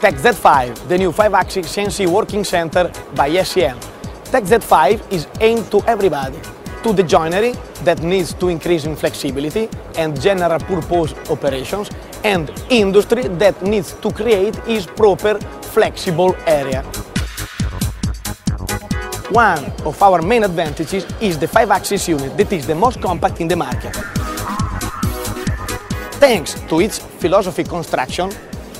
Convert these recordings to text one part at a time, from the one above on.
TechZ5, the new 5-axis CNC working center by SCM. TechZ5 is aimed to everybody, to the joinery that needs to increase in flexibility and general purpose operations, and industry that needs to create its proper flexible area. One of our main advantages is the 5-axis unit that is the most compact in the market. Thanks to its philosophy construction,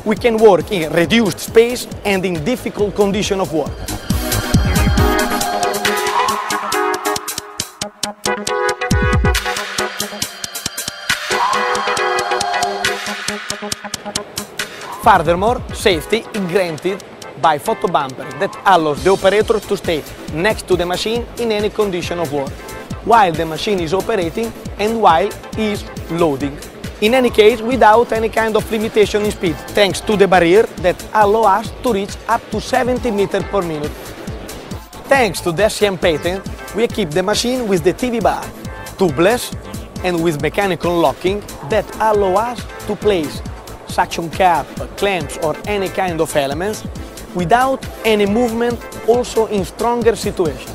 we can work in reduced space and in difficult condition of work. Furthermore, safety is granted by photo bumpers that allows the operator to stay next to the machine in any condition of work, while the machine is operating and while is loading. In any case, without any kind of limitation in speed, thanks to the barrier that allow us to reach up to 70 meters per minute. Thanks to the SCM patent, we equip the machine with the TV bar, tubeless and with mechanical locking that allow us to place suction cap, clamps or any kind of elements without any movement also in stronger situations.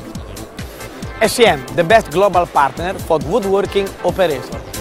SCM, the best global partner for woodworking operators.